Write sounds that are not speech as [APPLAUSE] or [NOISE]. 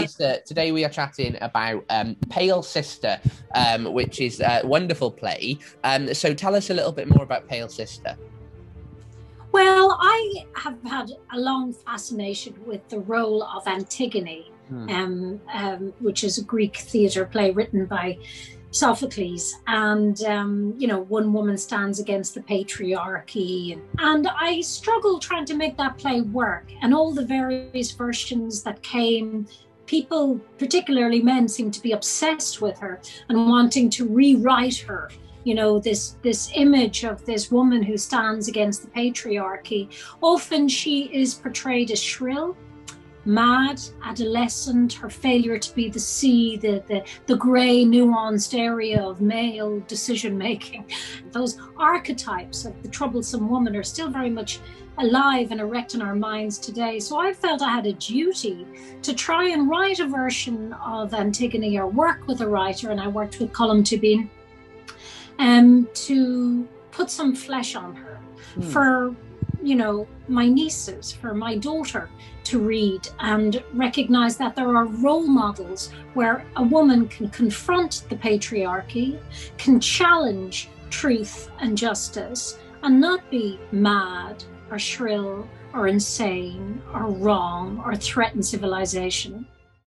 Lisa, today we are chatting about um, Pale Sister, um, which is a wonderful play. Um, so tell us a little bit more about Pale Sister. Well, I have had a long fascination with the role of Antigone, hmm. um, um, which is a Greek theatre play written by Sophocles. And, um, you know, one woman stands against the patriarchy. And, and I struggled trying to make that play work. And all the various versions that came, people, particularly men, seem to be obsessed with her and wanting to rewrite her. You know this this image of this woman who stands against the patriarchy. Often she is portrayed as shrill mad adolescent her failure to be the sea the the, the gray nuanced area of male decision making [LAUGHS] those archetypes of the troublesome woman are still very much alive and erect in our minds today so i felt i had a duty to try and write a version of antigone or work with a writer and i worked with colm tóibín um, to put some flesh on her hmm. for you know my nieces for my daughter to read and recognize that there are role models where a woman can confront the patriarchy can challenge truth and justice and not be mad or shrill or insane or wrong or threaten civilization